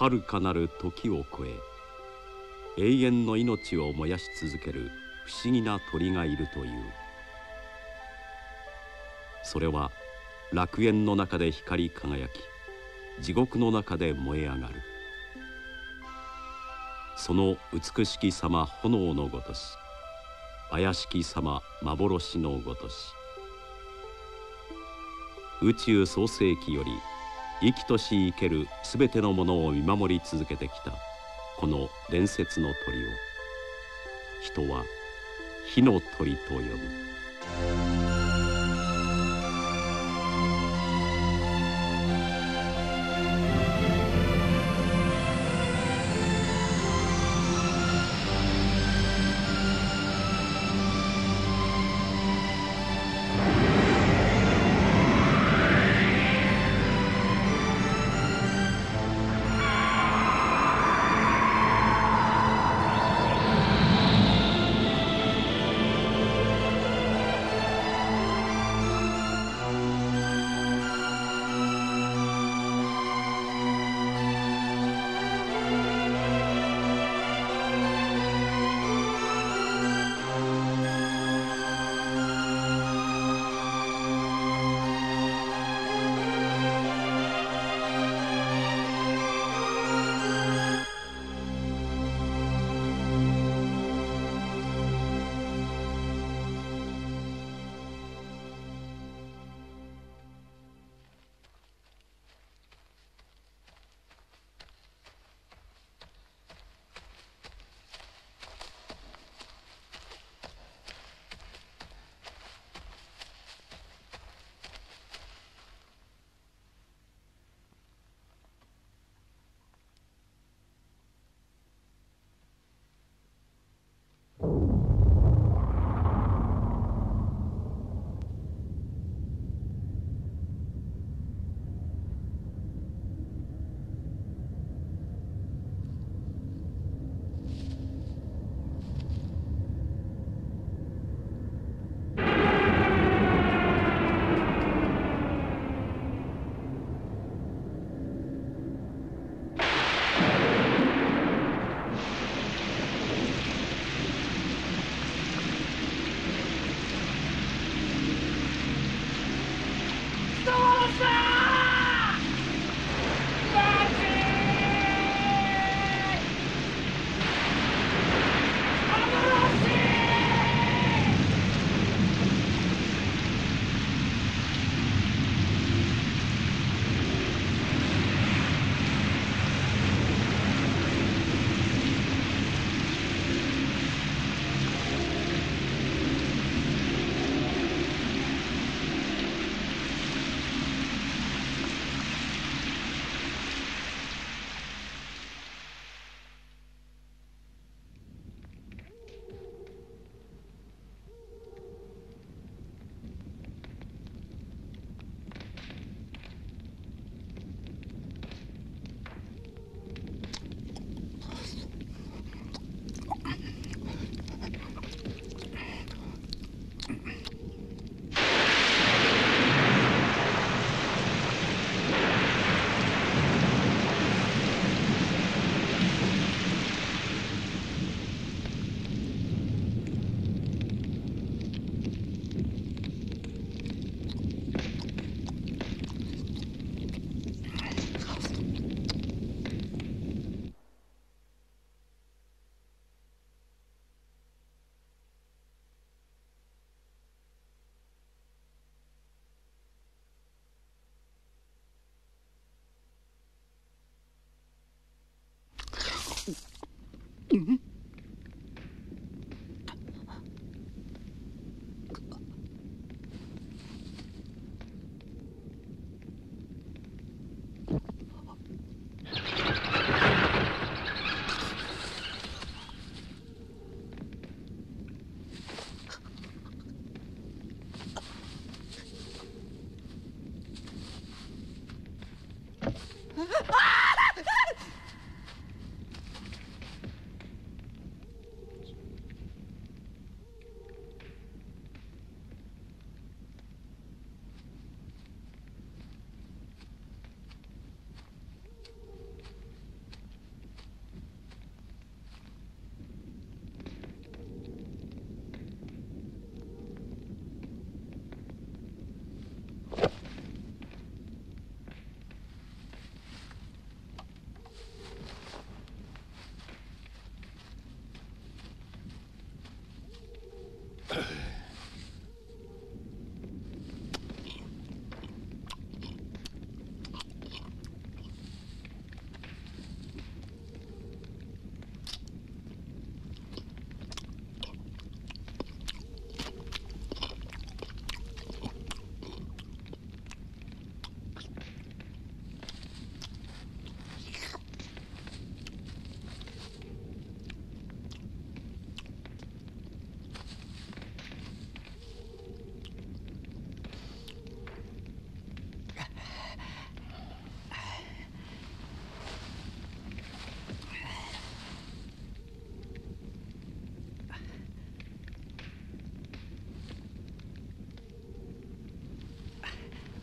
遥かなる時を超え永遠の命を燃やし続ける不思議な鳥がいるという。それは楽園の中で光り輝き地獄の中で燃え上がる。その美しき様炎のごとし怪しき様幻のごとし宇宙創世紀より生きとし生ける全てのものを見守り続けてきたこの伝説の鳥を人は火の鳥と呼ぶ。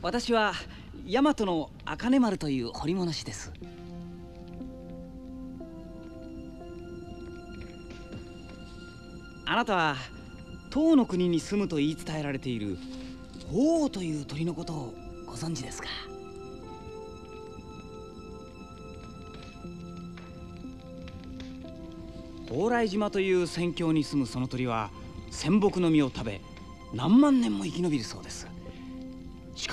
私は大和の茜丸という彫り物師です。あなたは唐の国に住むと言い伝えられている鳳凰という鳥のことをご存知ですか？蓬莱島という戦況に住むその鳥は仙木の実を食べ何万年も生き延びるそうです。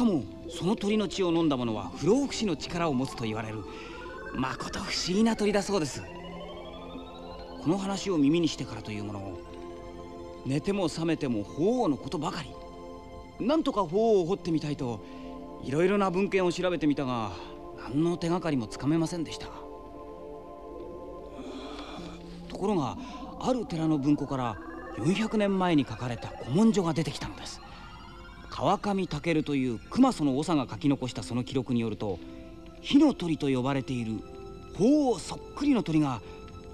かもその鳥の血を飲んだ者は不老不死の力を持つと言われるまこと不思議な鳥だそうです。この話を耳にしてからというもの寝ても覚めても鳳凰のことばかり。なんとか鳳凰を掘ってみたいといろいろな文献を調べてみたが何の手がかりもつかめませんでした。ところがある寺の文庫から400年前に書かれた古文書が出てきたのです。川上武という熊祖の長が書き残したその記録によると火の鳥と呼ばれている鳳凰そっくりの鳥が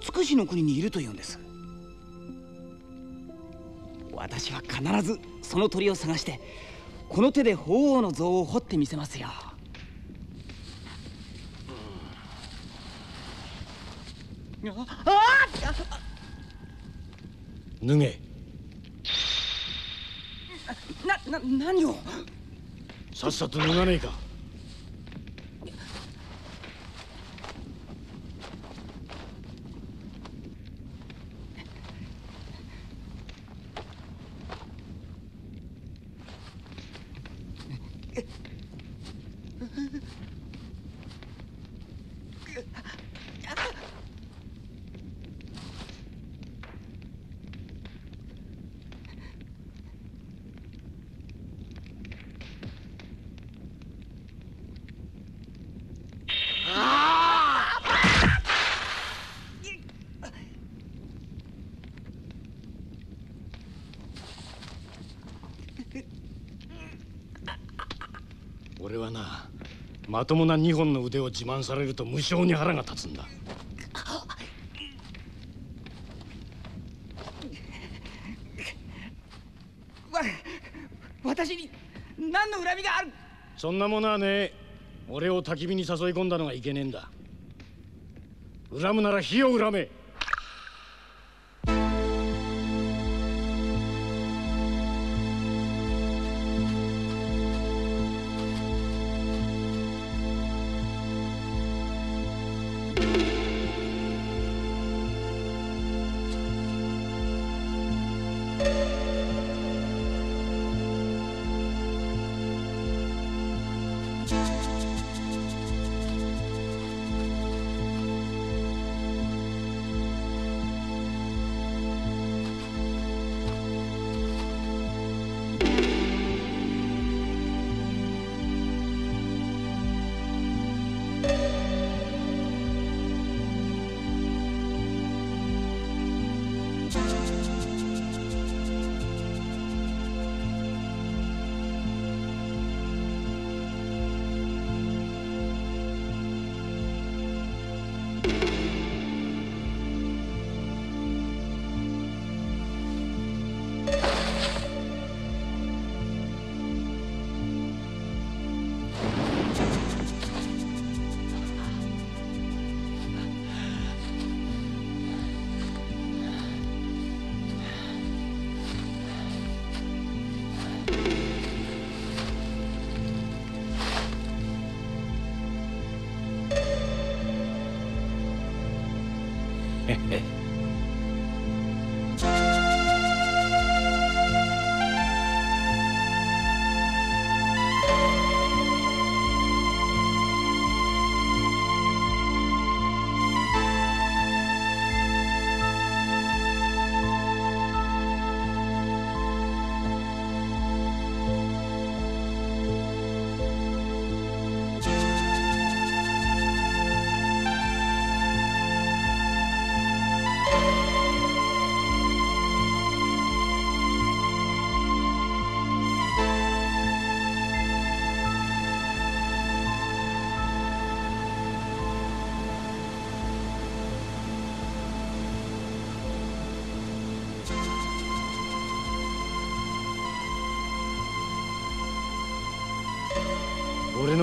つくしの国にいるというんです。私は必ずその鳥を探してこの手で鳳凰の像を彫ってみせますよ。脱げな、な、何を？さっさと脱がねえか俺はなまともな2本の腕を自慢されると無性に腹が立つんだ。わ私に何の恨みがある？そんなものはね俺を焚き火に誘い込んだのがいけねえんだ。恨むなら火を恨め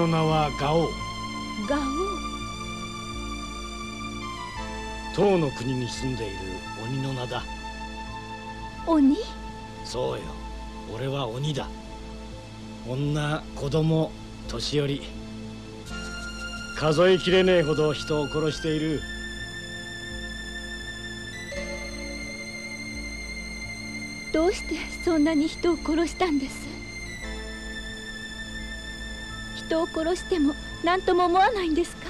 の名はガオ。ガオ。唐の国に住んでいる鬼の名だ。鬼？そうよ。俺は鬼だ。女子供年寄り。数えきれねえほど人を殺している。どうしてそんなに人を殺したんです？人を殺しても何とも思わないんですか？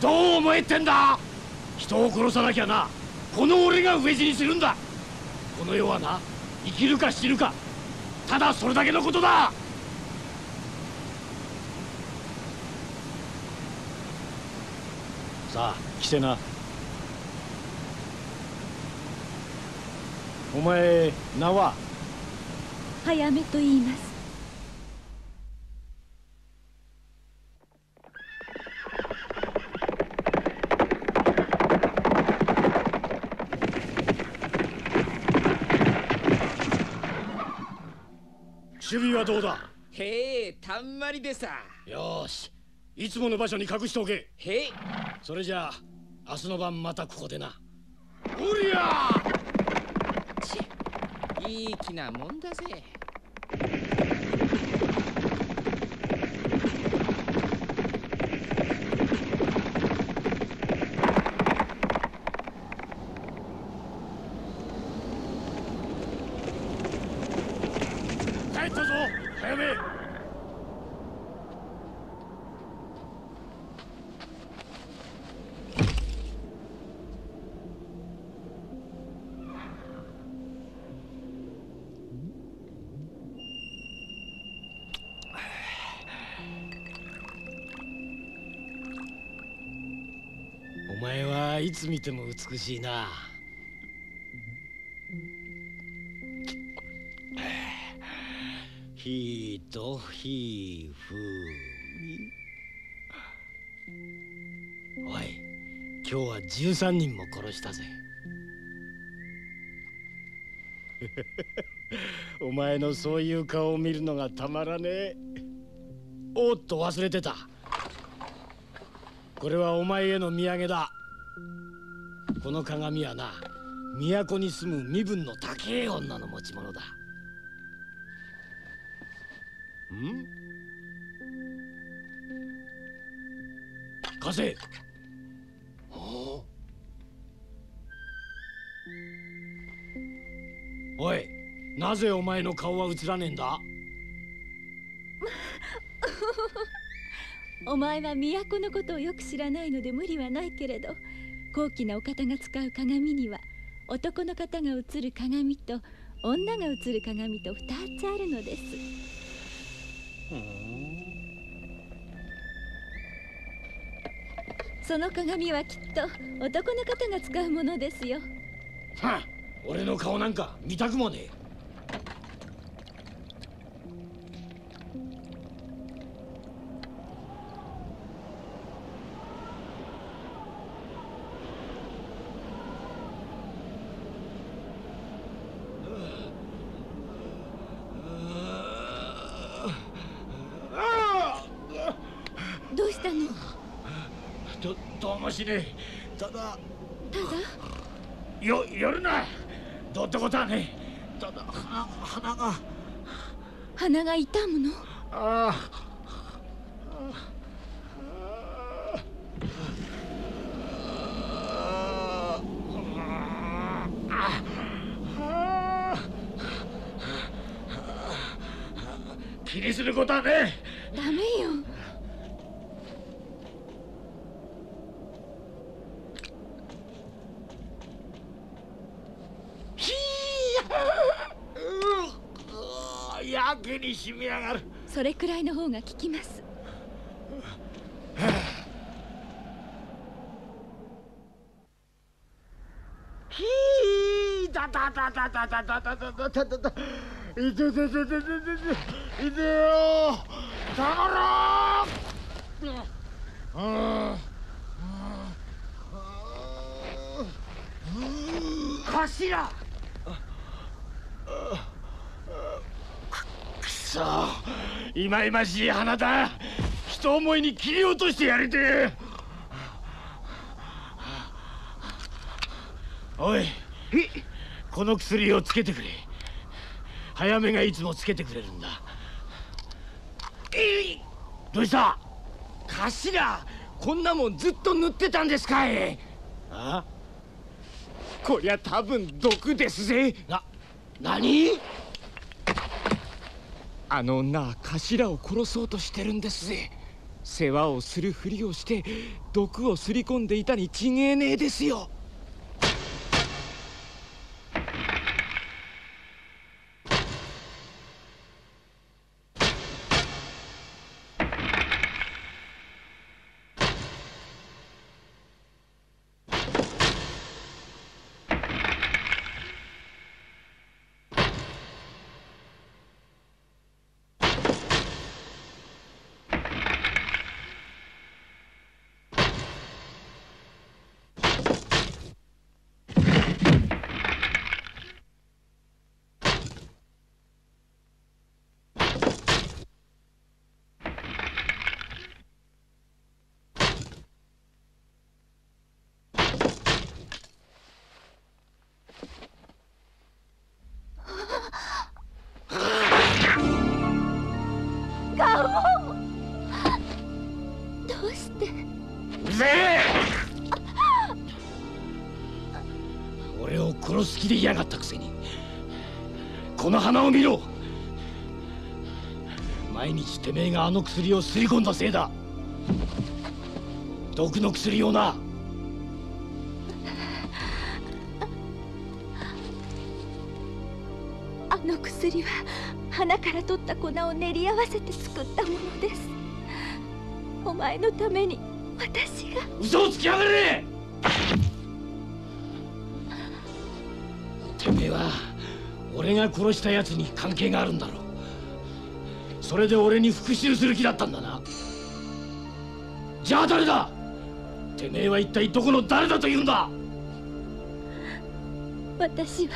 どう思えてんだ？人を殺さなきゃな。この俺が飢え死にするんだ。この世はな生きるか死ぬか。ただそれだけのことだ。さあ来てな。お前名は？早めと言います備はどうだ？へえたんまりでさ。よし。いつもの場所に隠しておけ。へえそれじゃあ明日の晩またここでな。おりゃいい気なもんだぜいつ見ても美しいな。ひとひふみ。おい今日は13人も殺したぜ。お前のそういう顔を見るのがたまらねえ。おっと忘れてた。これはお前への土産だ。この鏡はな都に住む身分の高え女の持ち物だ。ん？貸せ。おいなぜお前の顔は映らねえんだ？お前は都のことをよく知らないので無理はないけれど高貴なお方が使う鏡には男の方が映る鏡と女が映る鏡と2つあるのです。その鏡はきっと男の方が使うものですよ。はあ俺の顔なんか見たくもねえねえ。ただ。ただ？よ夜な。どうってことはねえ。ただが。鼻が痛むの？ああ。気にすることはねダメよえひーうーやけにしみやがる。それくらいの方が効きます。ひーだだだだだだだだだだだだだいててててててていてよだからうん頭くくそいまいましい花だ。人思いに切り落としてやりてえ。おい。この薬をつけてくれ。早めがいつもつけてくれるんだ。どうした？頭こんなもんずっと塗ってたんですかい？あ？こりゃ多分毒ですぜ。な何？あの女は頭を殺そうとしてるんですぜ。世話をするふりをして毒をすり込んでいたに違えねえですよ。この花を見ろ。毎日てめえがあの薬を吸い込んだせいだ。毒の薬をな。あの薬は花から取った粉を練り合わせて作ったものです。お前のために私が。嘘をつきやがれが殺した奴に関係があるんだろう。それで俺に復讐する気だったんだな。じゃあ誰だ？てめえは一体どこの誰だと言うんだ？私は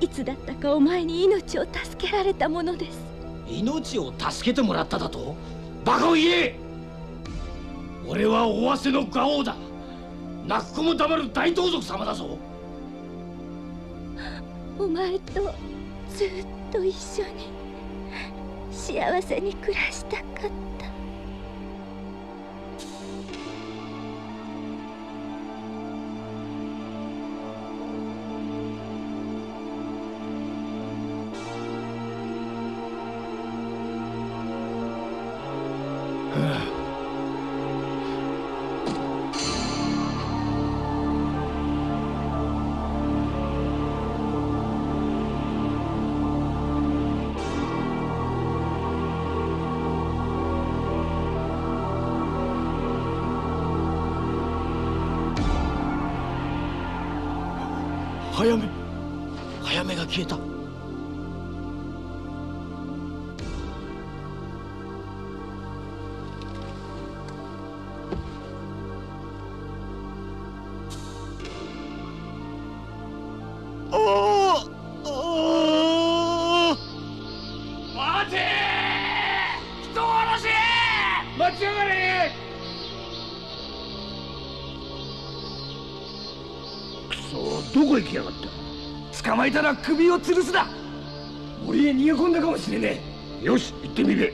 いつだったかお前に命を助けられたものです。命を助けてもらっただと？バカを言え！俺は尾鷲のガオだ。泣く子も黙る大盗賊様だぞ。お前とずっと一緒に幸せに暮らしたかった。たら首を吊るすだ森へ逃げ込んだかもしれねえ。よし行ってみれ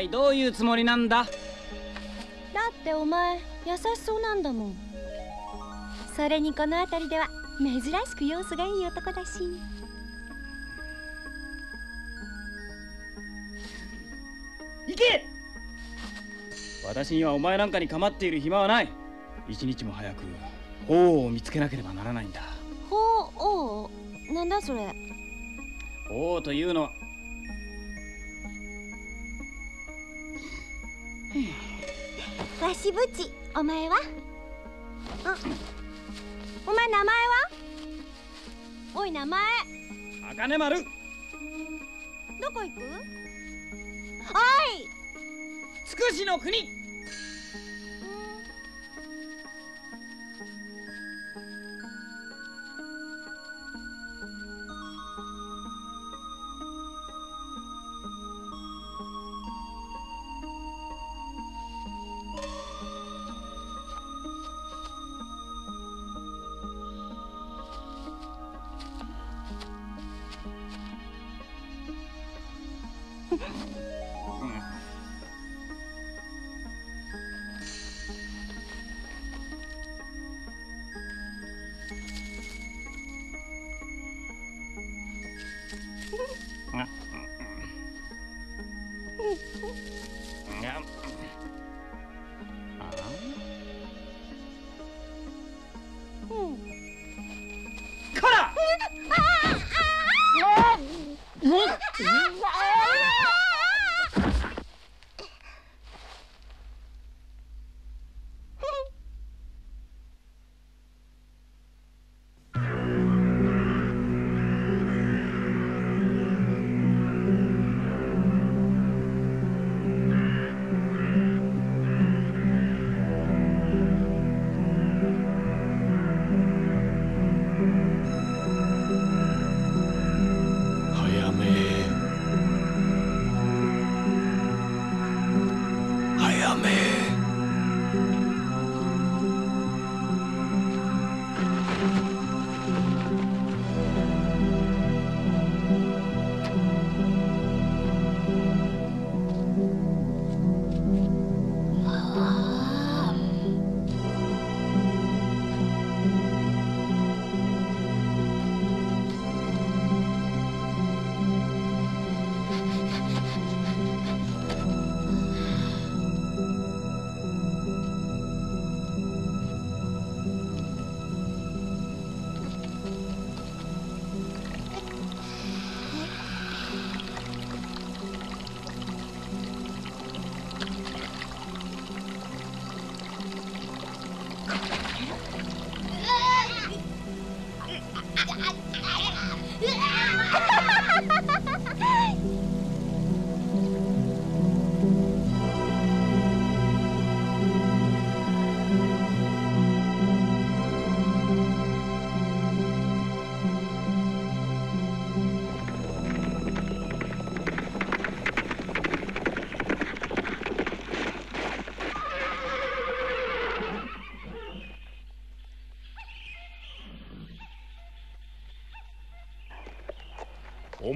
体どういうつもりなんだ？だってお前優しそうなんだもん。それにこの辺りでは珍しく様子がいい男だし。行け！私にはお前なんかに構っている暇はない。一日も早く王を見つけなければならないんだ。ほうおうなんだそれ？王というのはわしぶちお前は？あお前名前は？おい名前。茜丸。どこ行く？おいつくしの国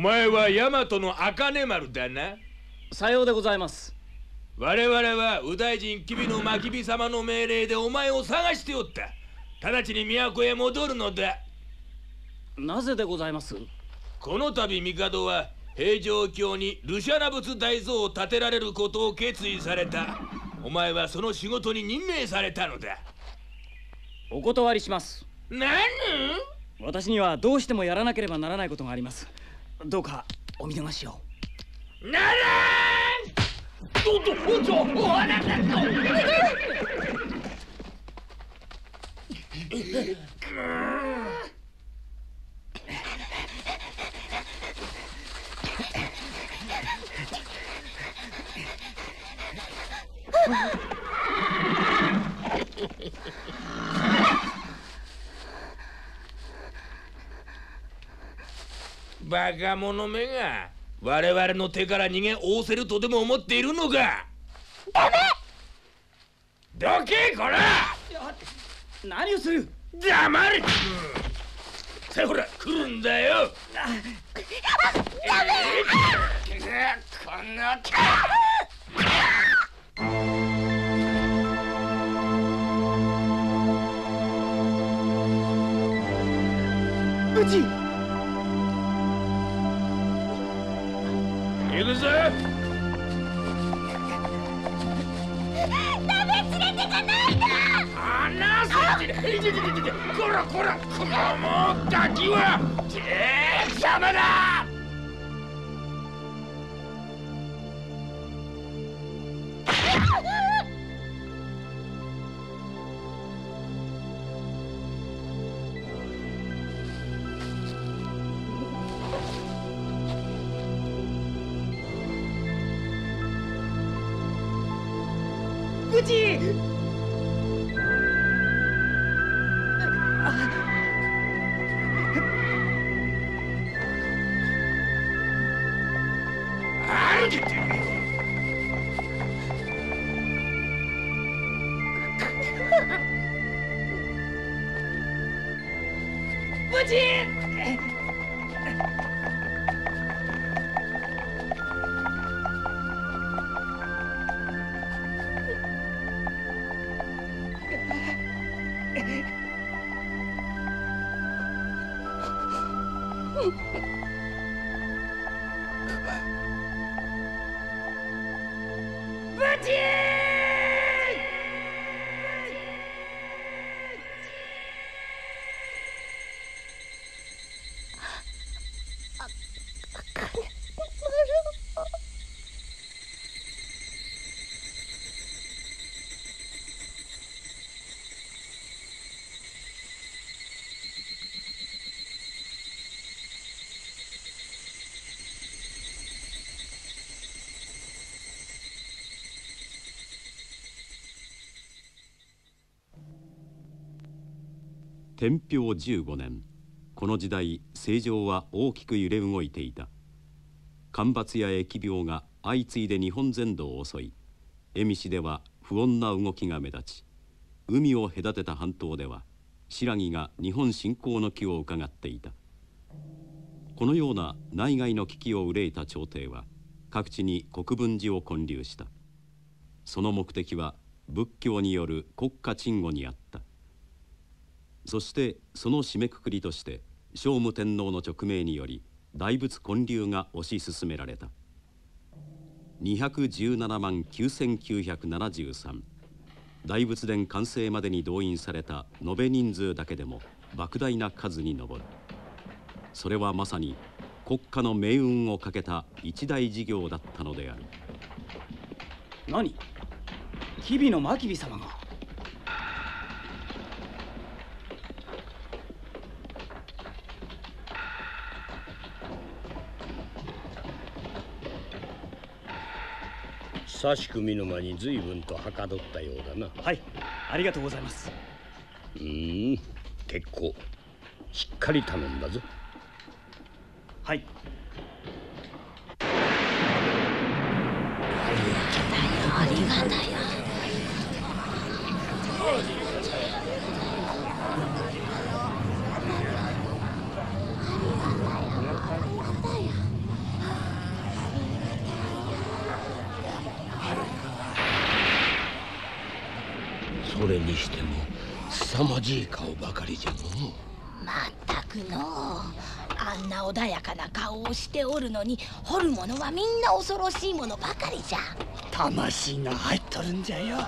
前は大和の茜丸だな。さようでございます。我々は右大臣吉備の真備様の命令でお前を探しておった。直ちに都へ戻るのだ。なぜでございます？この度帝は平城京にルシャナ仏大像を建てられることを決意された。お前はその仕事に任命されたのだ。お断りします。何？私にはどうしてもやらなければならないことがありますどうかお見逃しを。ならん。おっとおっとおわなんだとバカ者めが我々の手から逃げおおせるとでも思っているのかダメどけこら！何をする？黙れ！さあほら来るんだよ。ダメこんな無事行くぞダメ連れてかないで離せこらこらこのガキは。えー邪魔だ無事天平15年。この時代政情は大きく揺れ動いていた。干ばつや疫病が相次いで日本全土を襲い蝦夷では不穏な動きが目立ち海を隔てた半島では新羅が日本侵攻の気を伺っていた。このような内外の危機を憂いた朝廷は各地に国分寺を建立した。その目的は仏教による国家鎮護にあった。そしてその締めくくりとして聖武天皇の勅命により大仏建立が推し進められた。217万9973大仏殿完成までに動員された延べ人数だけでも莫大な数に上る。それはまさに国家の命運をかけた一大事業だったのである。何？吉備の真備様が？久しく見ぬ間に随分とはかどったようだな。はい。ありがとうございます。うーん。結構しっかり頼んだぞ。はいそれにしても凄まじい顔ばかりじゃのまったくのうあんな穏やかな顔をしておるのに掘るものはみんな恐ろしいものばかりじゃ。魂が入っとるんじゃよ。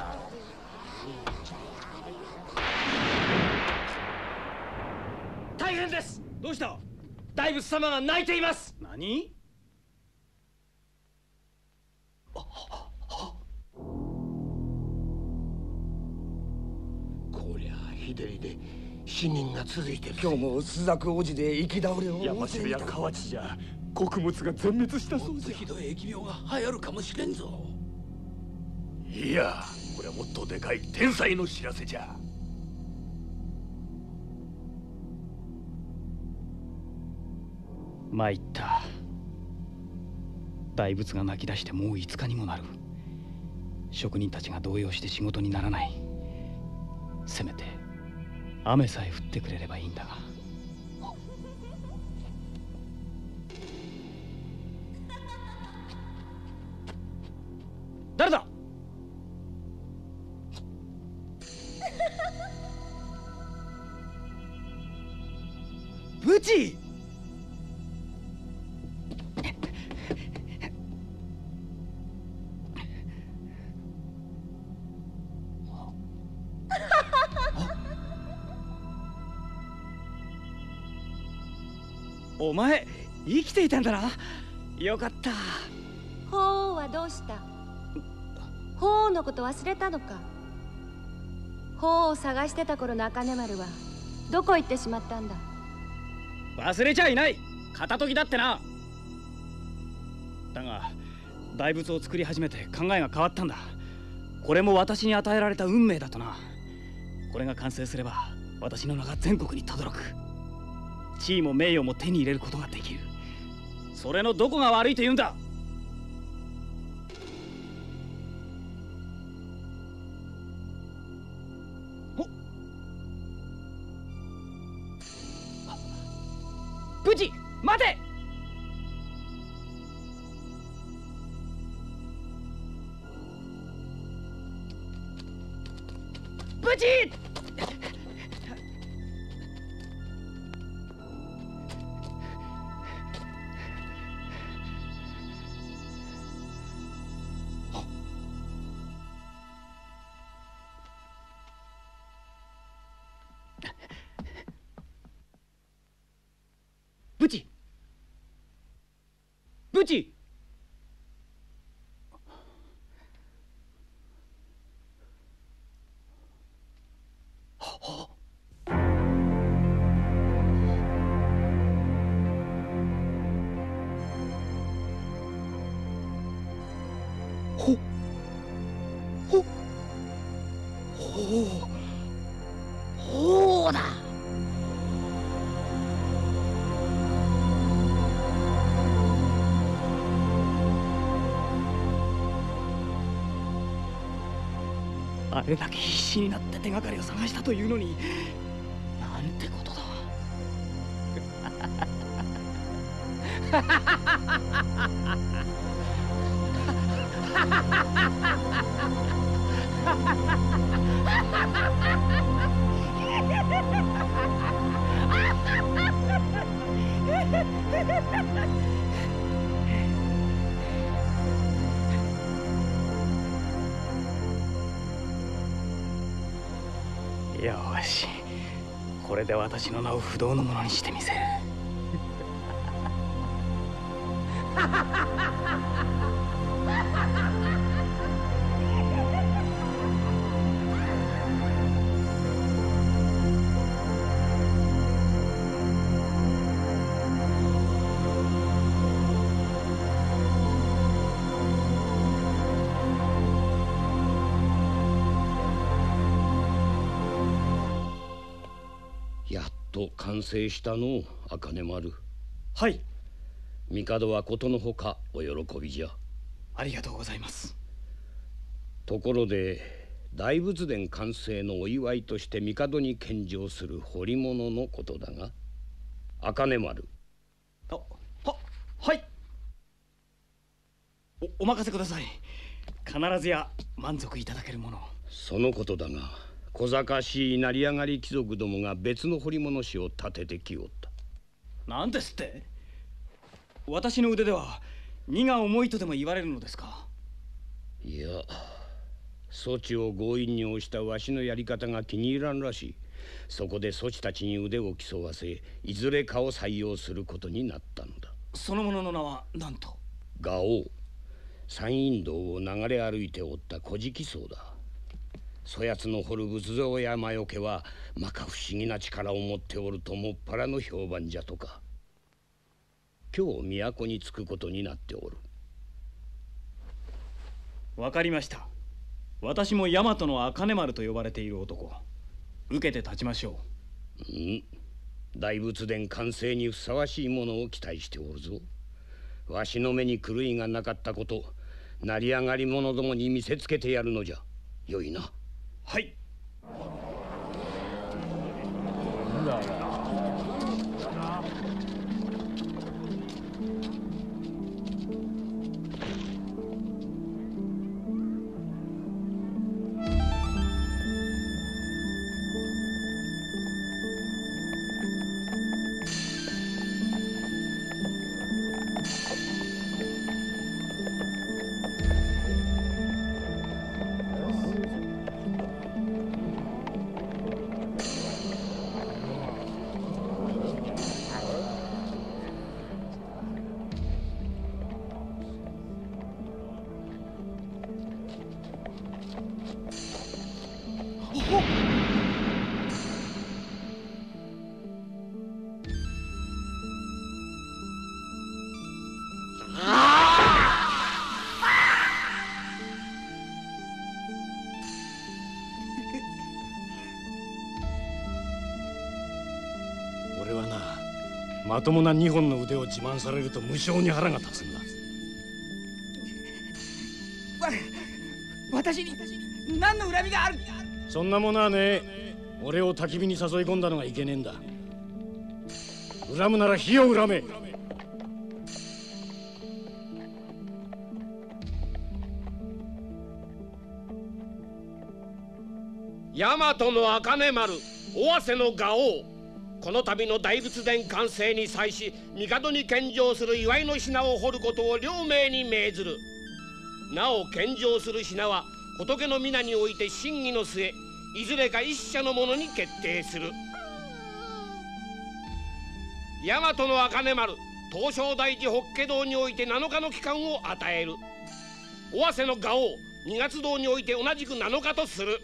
大変です。どうした？大仏様が泣いています。何？こりゃ日照りで死人が続いてる今日も朱雀王子で行き倒れを山渋や河内じゃ穀物が全滅したそうじゃ。ひどい疫病が流行るかもしれんぞ。いやこれはもっとでかい天才の知らせじゃ。参った。大仏が泣き出してもう5日にもなる。職人たちが動揺して仕事にならない。せめて雨さえ降ってくれればいいんだが誰だ？ブチ！お前生きていたんだな。よかった。法皇はどうした？法皇のこと忘れたのか。法を探してた頃の茜丸はどこ行ってしまったんだ。忘れちゃいない。片時だってな。だが大仏を作り始めて考えが変わったんだ。これも私に与えられた運命だとな。これが完成すれば私の名が全国に轟く。地位も名誉も手に入れることができる。それのどこが悪いと言うんだ。あれだけ必死になって手がかりを探したというのに私の名を不動のものにしてみせる。成したの茜丸。はい。帝はことのほかお喜びじゃ。ありがとうございます。ところで大仏殿完成のお祝いとして帝に献上する彫り物のことだが茜丸。ははい。おお任せください。必ずや満足いただけるものを。そのことだが小賢しい成り上がり貴族どもが別の彫り物師を立ててきおった。なんですって。私の腕では荷が重いとでも言われるのですか。いや措置を強引に押したわしのやり方が気に入らんらしい。そこで措置たちに腕を競わせいずれかを採用することになったのだ。その者の名は何と。ガオ。山陰道を流れ歩いておった古事記僧だそやつの掘る仏像や魔除けはまか不思議な力を持っておるともっぱらの評判じゃとか。今日都に着くことになっておる。わかりました。私も大和の茜丸と呼ばれている男。受けて立ちましょう。ん。大仏殿完成にふさわしいものを期待しておるぞ。わしの目に狂いがなかったこと成り上がり者どもに見せつけてやるのじゃ。よいなはい。まともな2本の腕を自慢されると無性に腹が立つんだ。わ私に何の恨みがある？そんなものはね俺を焚き火に誘い込んだのがいけねえんだ。恨むなら火を恨め。大和の茜丸尾鷲の雅王この度の大仏殿完成に際し帝に献上する祝いの品を掘ることを両名に命ずる。なお献上する品は仏の皆において審議の末いずれか一社のものに決定する。大和の茜丸東照大寺法華堂において7日の期間を与える。尾鷲の雅王二月堂において同じく7日とする。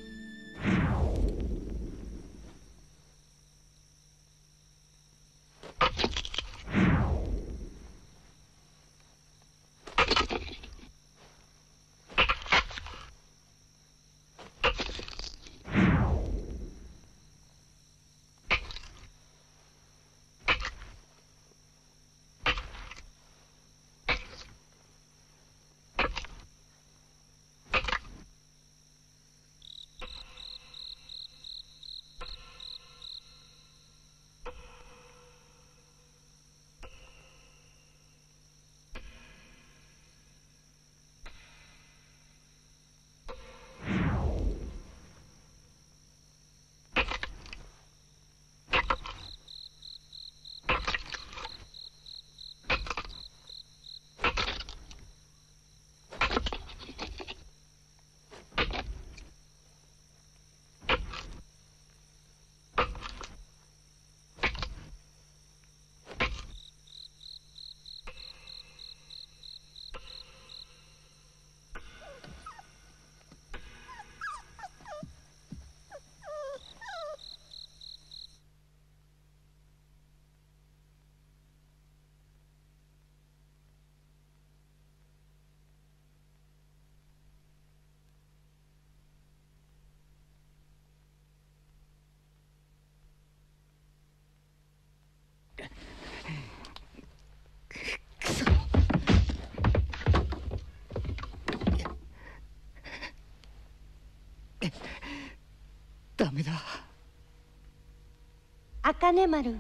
金丸。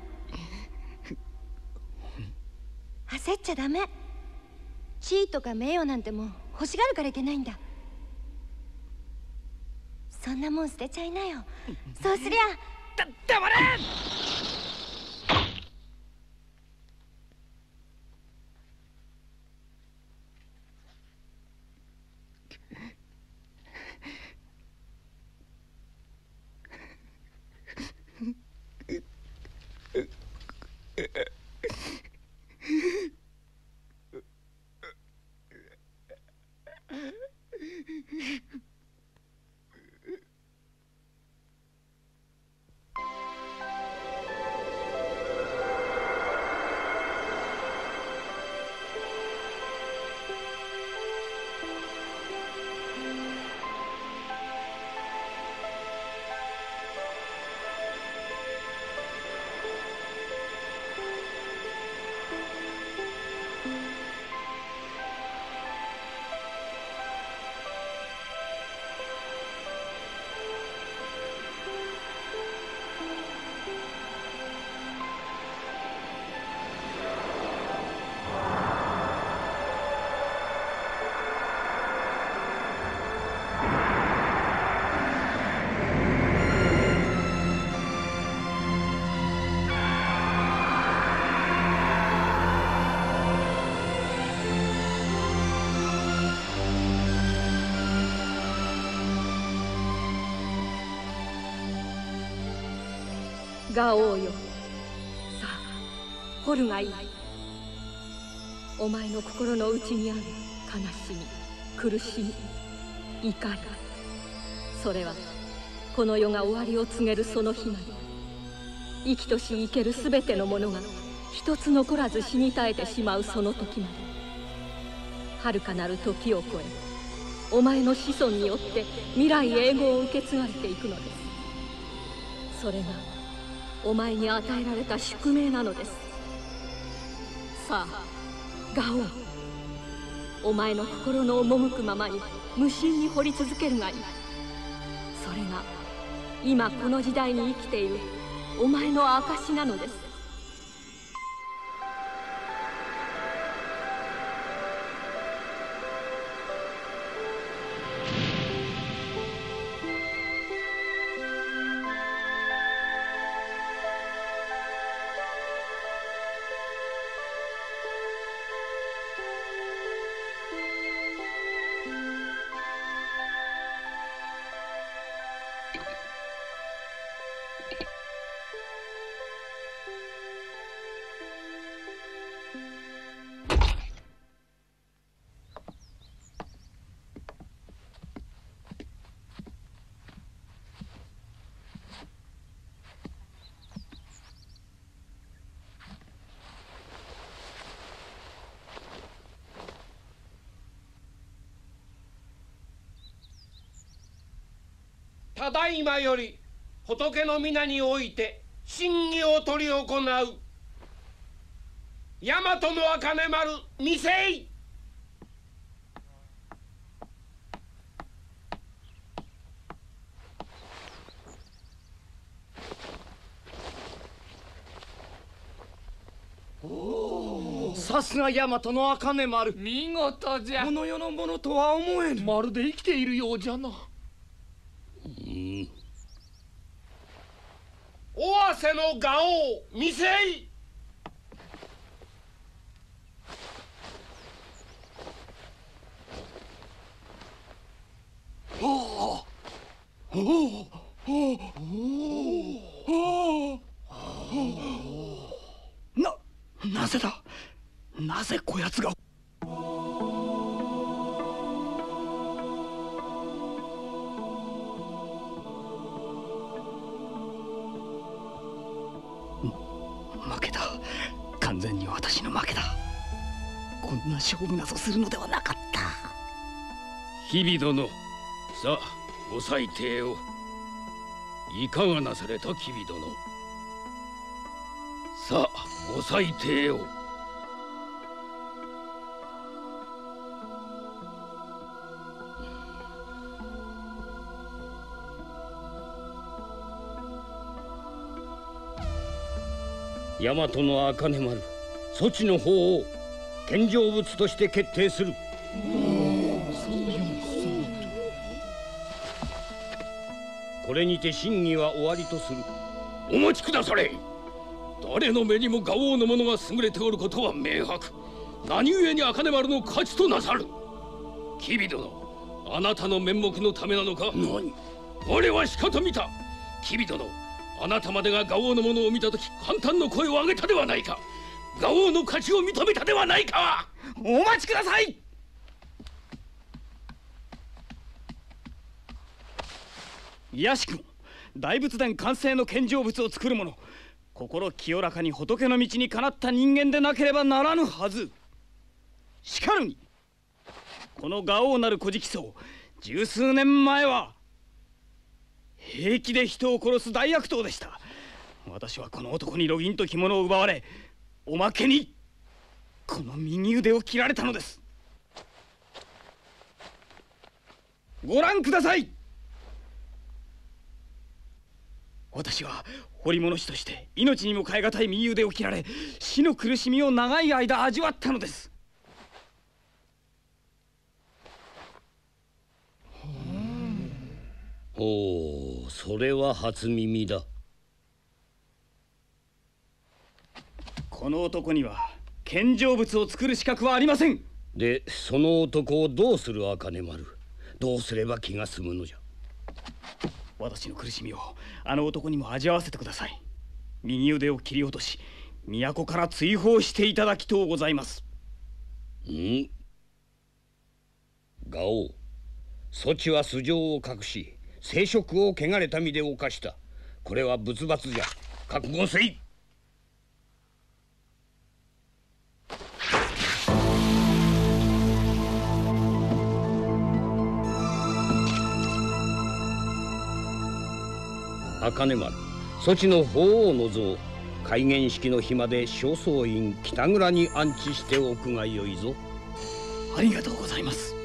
焦っちゃダメ。地位とか名誉なんてもう欲しがるからいけないんだ。そんなもん捨てちゃいなよ。そうすりゃ。だ黙れ！ガオーよ。さあ掘るがいい。お前の心の内にある悲しみ苦しみ怒り。それはこの世が終わりを告げるその日まで。生きとし生ける全てのものが一つ残らず死に絶えてしまうその時まで。遥かなる時を超えお前の子孫によって未来永劫を受け継がれていくのです。それがお前に与えられた宿命なのです。さあガオお前の心の赴くままに無心に掘り続けるがいい。それが今この時代に生きているお前の証なのです。ただいまより仏の皆において審議を執り行う大和の茜丸未成。さすが大和の茜丸。見事じゃ。この世のものとは思えぬ。まるで生きているようじゃなうん尾顔を見せい！負けた。完全に私の負けだ。こんな勝負などするのではなかった。日々殿。さあご裁定をいかがなされた日々殿。さあご裁定を大和の茜丸措置の方を献上物として決定する。これにて審議は終わりとする。お待ちくだされ。誰の目にもガオの者が優れておることは明白。何故に茜丸の勝ちとなさる。吉備殿あなたの面目のためなのか。何？我はしかと見た。吉備殿あなたまでがガオの者を見た時簡単の声を上げたではないか。ガオの勝ちを認めたではないか。お待ちください。屋敷君大仏殿完成の献上物を作る者心清らかに仏の道にかなった人間でなければならぬはず。しかるにこのガオなる古事基層十数年前は平気で人を殺す大悪党でした。私はこの男にロギンと着物を奪われおまけにこの右腕を切られたのです。ご覧ください。私は彫り物師として命にも代え難い右腕を切られ死の苦しみを長い間味わったのです。おおそれは初耳だ。この男には献上物を作る資格はありません。でその男をどうする茜丸？どうすれば気が済むのじゃ？私の苦しみをあの男にも味わわせてください。右腕を切り落とし都から追放していただきとうございます。ん？ガオ。そちは素性を隠し生殖を汚れた身で犯した。これは仏罰じゃ。覚悟せい。茜丸。そちの法王の像開元式の日まで正倉院北蔵に安置しておくがよいぞ。ありがとうございます。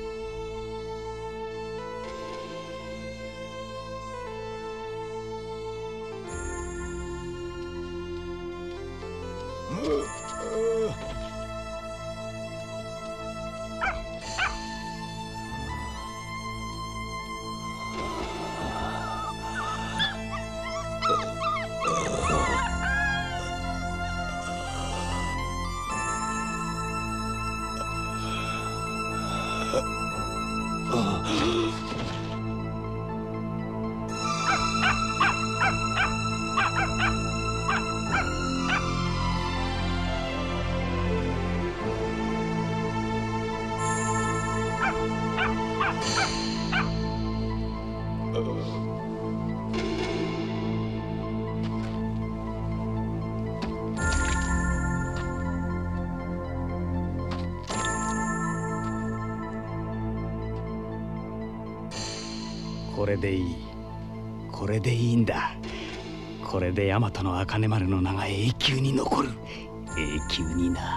れでいい。これでいいんだ。これでヤマトの茜丸の名が永久に残る。永久にな。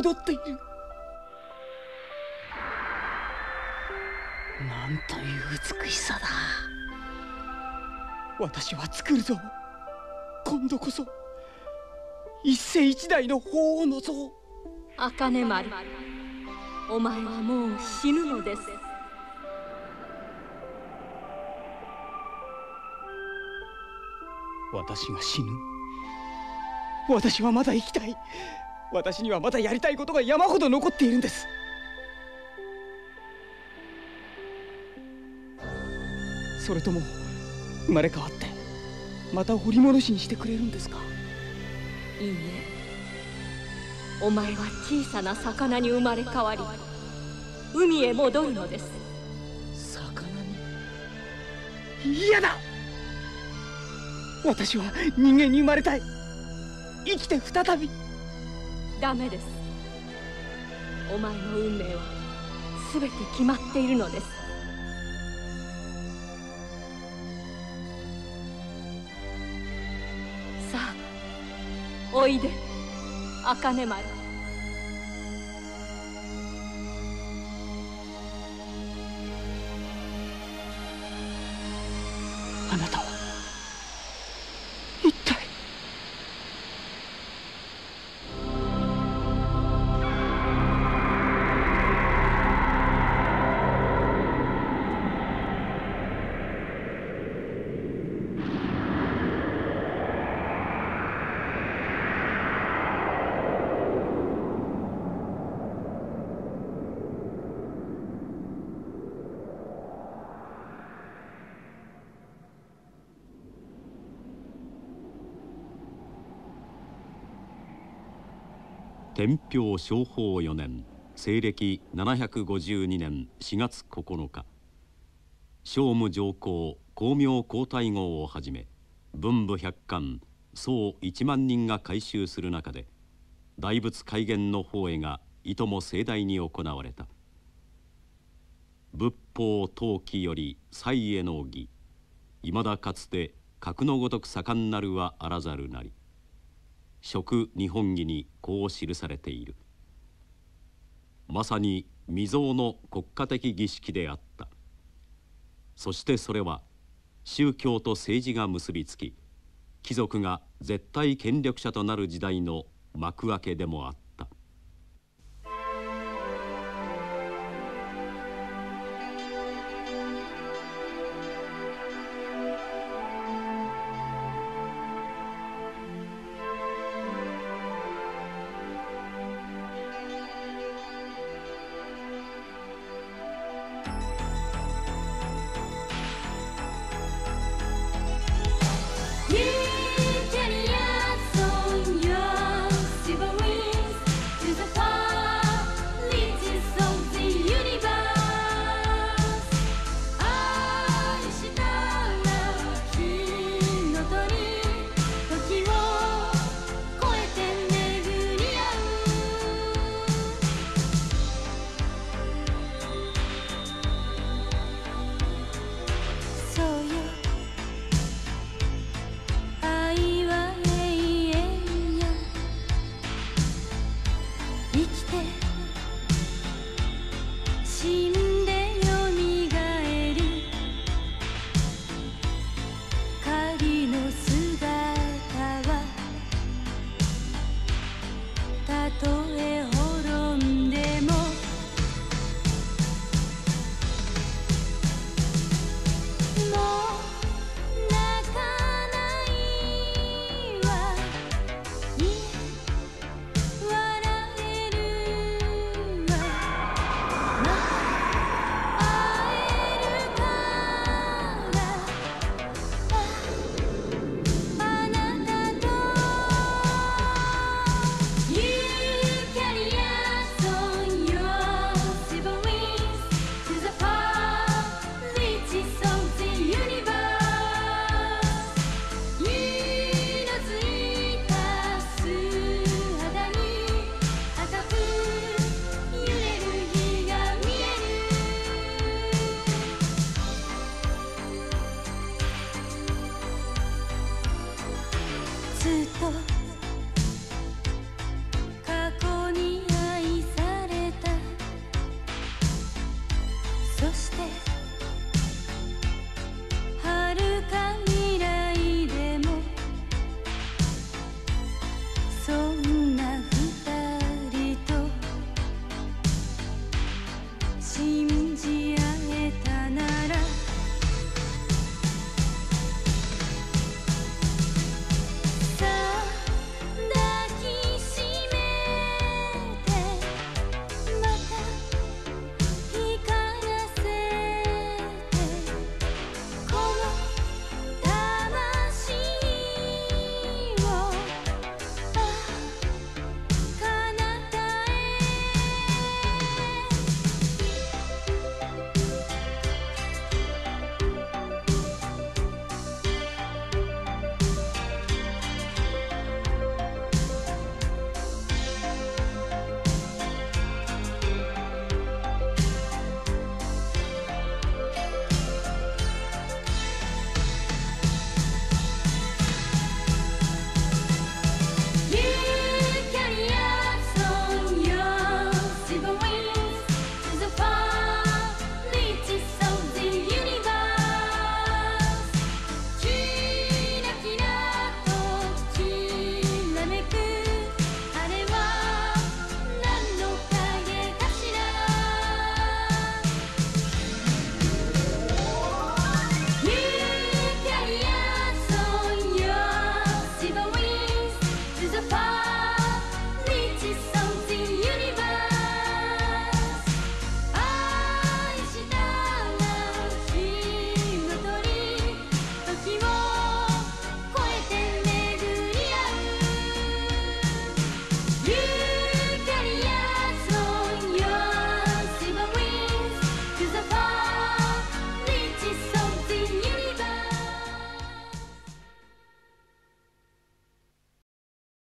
踊っている。なんという美しさだ。私は作るぞ。今度こそ。一世一代の鳳凰の像茜丸。お前はもう死ぬのです。私が死ぬ。私はまだ生きたい私にはまだやりたいことが山ほど残っているんです。それとも生まれ変わってまた掘り戻しにしてくれるんですか？いいえ。お前は小さな魚に生まれ変わり海へ戻るのです。魚に嫌だ！私は人間に生まれたい。生きて再びダメです。お前の運命は全て決まっているのです。さあおいで茜丸。天平正法4年西暦752年4月9日。聖武上皇光明皇太后をはじめ文武百官総1万人が改修する中で大仏開元の法会がいとも盛大に行われた。仏法陶器より祭への儀。いまだかつて格のごとく盛んなるはあらざるなり。食日本儀にこう記されている。まさに未曾有の国家的儀式であった。そしてそれは宗教と政治が結びつき貴族が絶対権力者となる時代の幕開けでもあった。